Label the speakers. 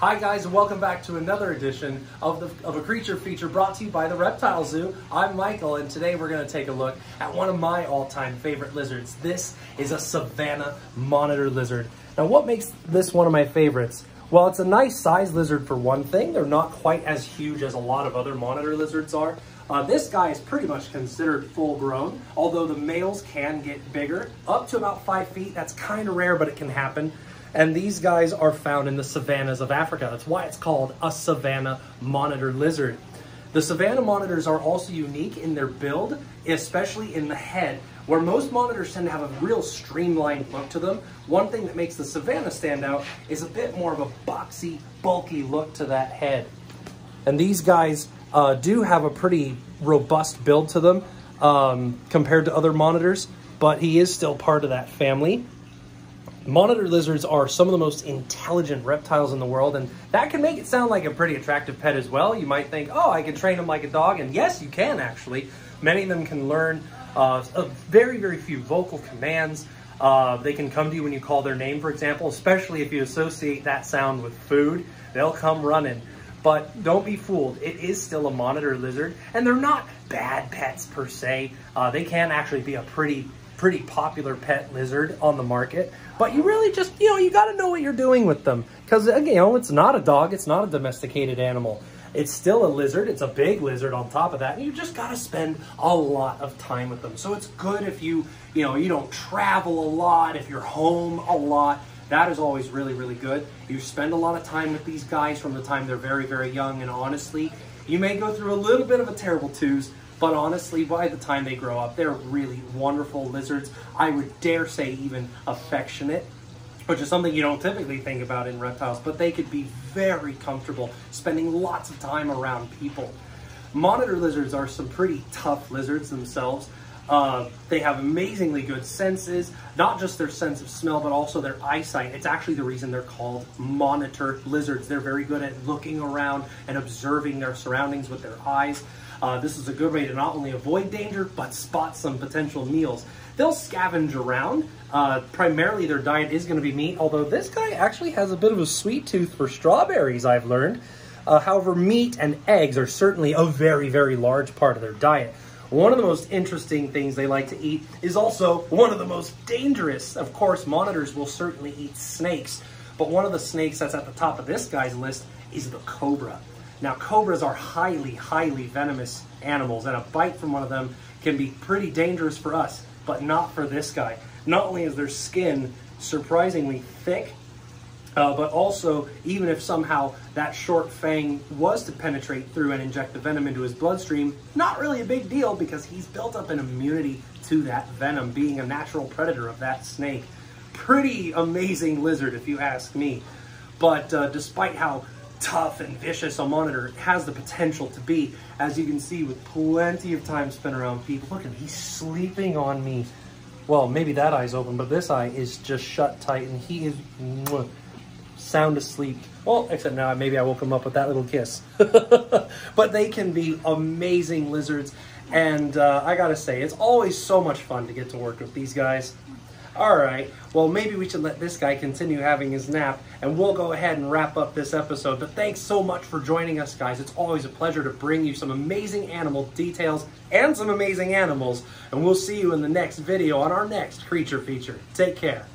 Speaker 1: Hi guys, and welcome back to another edition of, the, of a creature feature brought to you by the Reptile Zoo. I'm Michael, and today we're going to take a look at one of my all-time favorite lizards. This is a Savannah monitor lizard. Now what makes this one of my favorites? Well, it's a nice size lizard for one thing. They're not quite as huge as a lot of other monitor lizards are. Uh, this guy is pretty much considered full grown, although the males can get bigger, up to about five feet. That's kind of rare, but it can happen. And these guys are found in the savannas of Africa. That's why it's called a savanna monitor lizard. The savanna monitors are also unique in their build, especially in the head, where most monitors tend to have a real streamlined look to them. One thing that makes the savanna stand out is a bit more of a boxy, bulky look to that head. And these guys uh, do have a pretty robust build to them um, compared to other monitors, but he is still part of that family. Monitor lizards are some of the most intelligent reptiles in the world, and that can make it sound like a pretty attractive pet as well. You might think, oh, I can train them like a dog, and yes, you can actually. Many of them can learn uh, very, very few vocal commands. Uh, they can come to you when you call their name, for example, especially if you associate that sound with food. They'll come running. But don't be fooled, it is still a monitor lizard, and they're not bad pets per se. Uh, they can actually be a pretty pretty popular pet lizard on the market. But you really just, you know, you got to know what you're doing with them. Because, uh, you know, it's not a dog. It's not a domesticated animal. It's still a lizard. It's a big lizard on top of that. And you just got to spend a lot of time with them. So it's good if you, you know, you don't travel a lot, if you're home a lot. That is always really, really good. You spend a lot of time with these guys from the time they're very, very young. And honestly, you may go through a little bit of a terrible twos, but honestly, by the time they grow up, they're really wonderful lizards. I would dare say even affectionate, which is something you don't typically think about in reptiles, but they could be very comfortable spending lots of time around people. Monitor lizards are some pretty tough lizards themselves. Uh, they have amazingly good senses, not just their sense of smell, but also their eyesight. It's actually the reason they're called monitor lizards. They're very good at looking around and observing their surroundings with their eyes. Uh, this is a good way to not only avoid danger, but spot some potential meals. They'll scavenge around. Uh, primarily their diet is going to be meat, although this guy actually has a bit of a sweet tooth for strawberries, I've learned. Uh, however, meat and eggs are certainly a very, very large part of their diet. One of the most interesting things they like to eat is also one of the most dangerous. Of course, monitors will certainly eat snakes, but one of the snakes that's at the top of this guy's list is the cobra. Now, cobras are highly, highly venomous animals, and a bite from one of them can be pretty dangerous for us, but not for this guy. Not only is their skin surprisingly thick, uh, but also, even if somehow that short fang was to penetrate through and inject the venom into his bloodstream, not really a big deal because he's built up an immunity to that venom, being a natural predator of that snake. Pretty amazing lizard, if you ask me. But uh, despite how tough and vicious a monitor has the potential to be, as you can see with plenty of time spent around people. Look at him, he's sleeping on me. Well, maybe that eye's open, but this eye is just shut tight and he is mwah, sound asleep. Well, except now maybe I woke him up with that little kiss. but they can be amazing lizards. And uh, I gotta say, it's always so much fun to get to work with these guys. All right, well, maybe we should let this guy continue having his nap, and we'll go ahead and wrap up this episode. But thanks so much for joining us, guys. It's always a pleasure to bring you some amazing animal details and some amazing animals, and we'll see you in the next video on our next creature feature. Take care.